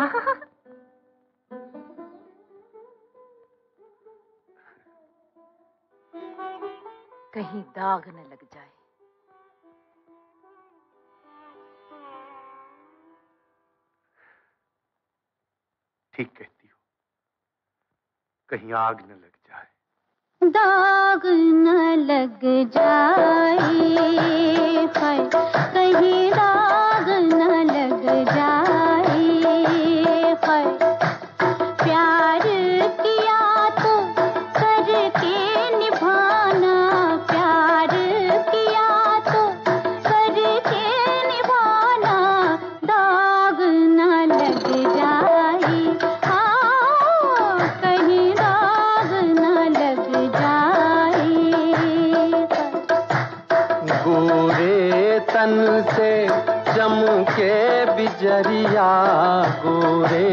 कहीं दाग न लग जाए। ठीक कहती हो। कहीं आग न लग जाए। दाग न लग जाए कहीं गोरे तन से चमके बिजरिया। गोरे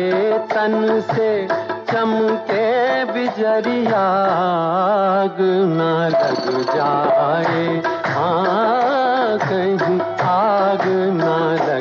तन से चमके बिजरिया। आग न लग जाए हाँ कहीं आग न लग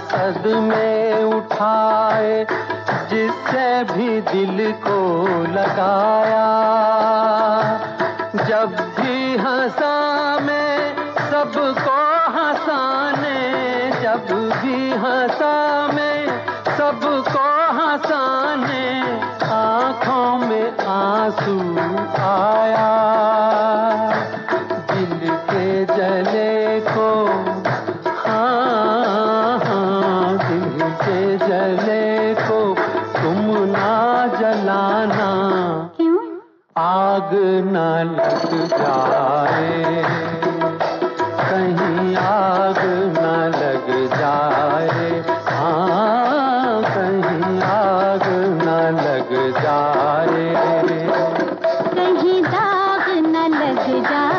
सद में उठाए, जिससे भी दिल को लगाया। जब भी हंसा मैं, सबको हंसाने। जब भी हंसा मैं, सबको हंसाने। आँखों में आँसू आया। आग न लग जाए। कहीं आग न लग जाए। हाँ कहीं आग न लग जाए। कहीं दाग न लग जाए।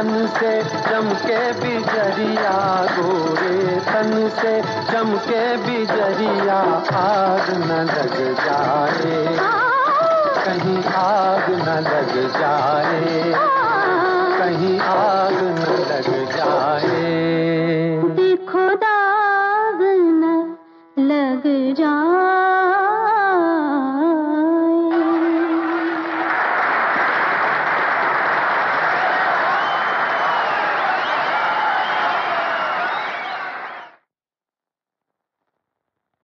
तन से चमके बिजरिया, गोरे तन से चमके बिजरिया, आग न लग जाए। कहीं आग न लग जाए। कहीं आग